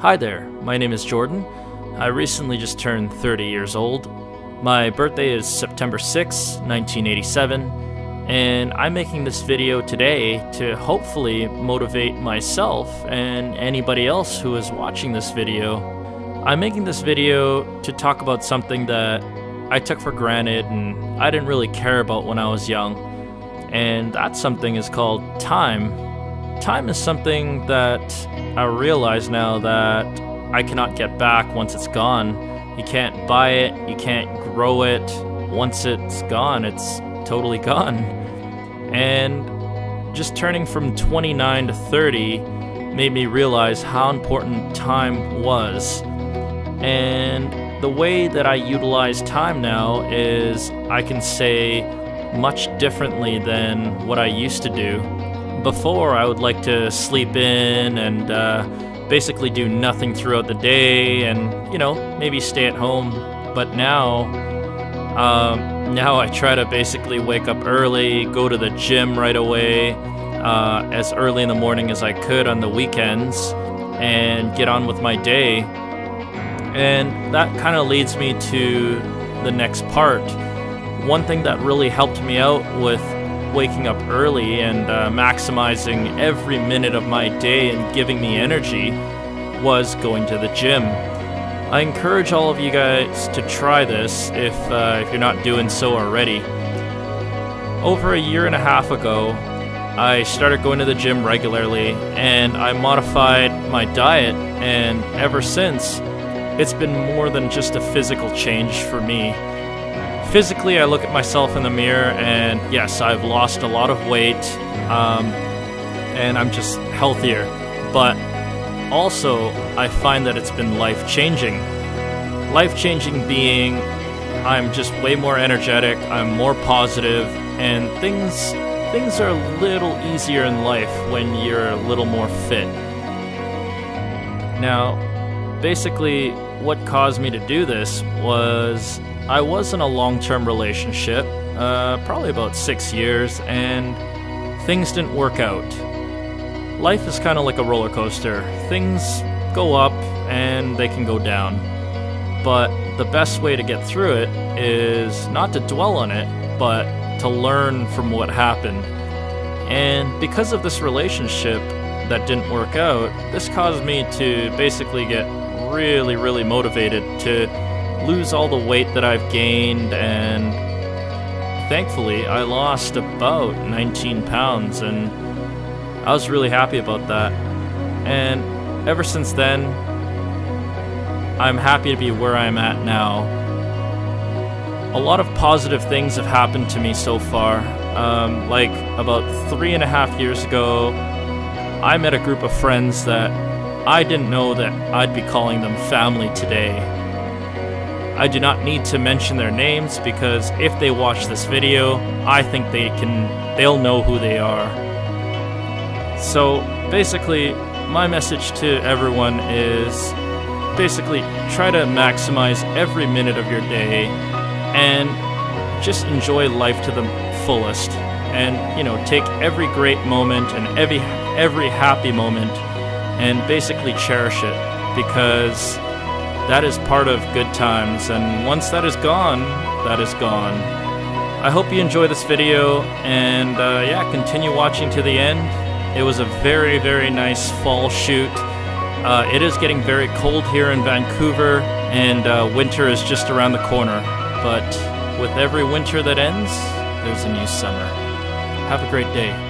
Hi there, my name is Jordan. I recently just turned 30 years old. My birthday is September 6, 1987, and I'm making this video today to hopefully motivate myself and anybody else who is watching this video. I'm making this video to talk about something that I took for granted and I didn't really care about when I was young. And that something is called time. Time is something that I realize now that I cannot get back once it's gone. You can't buy it, you can't grow it. Once it's gone, it's totally gone. And just turning from 29 to 30 made me realize how important time was. And the way that I utilize time now is I can say much differently than what I used to do. Before, I would like to sleep in and uh, basically do nothing throughout the day and, you know, maybe stay at home. But now, um, now I try to basically wake up early, go to the gym right away, uh, as early in the morning as I could on the weekends, and get on with my day. And that kind of leads me to the next part. One thing that really helped me out with waking up early and uh, maximizing every minute of my day and giving me energy was going to the gym. I encourage all of you guys to try this if, uh, if you're not doing so already. Over a year and a half ago, I started going to the gym regularly and I modified my diet, and ever since, it's been more than just a physical change for me. Physically, I look at myself in the mirror, and yes, I've lost a lot of weight, um, and I'm just healthier. But also, I find that it's been life changing. Life changing being I'm just way more energetic, I'm more positive, and things things are a little easier in life when you're a little more fit. Now, basically what caused me to do this was I was in a long-term relationship, uh, probably about six years, and things didn't work out life is kind of like a roller coaster. Things go up and they can go down. But the best way to get through it is not to dwell on it, but to learn from what happened. And because of this relationship that didn't work out, this caused me to basically get really, really motivated to lose all the weight that I've gained and thankfully I lost about 19 pounds and I was really happy about that. And ever since then, I'm happy to be where I'm at now. A lot of positive things have happened to me so far. Um, like about three and a half years ago, I met a group of friends that I didn't know that I'd be calling them family today. I do not need to mention their names because if they watch this video, I think they can they'll know who they are. So basically, my message to everyone is basically try to maximize every minute of your day and just enjoy life to the fullest and you know take every great moment and every every happy moment and basically cherish it because that is part of good times and once that is gone that is gone i hope you enjoy this video and uh, yeah continue watching to the end it was a very, very nice fall shoot. Uh, it is getting very cold here in Vancouver, and uh, winter is just around the corner. But with every winter that ends, there's a new summer. Have a great day.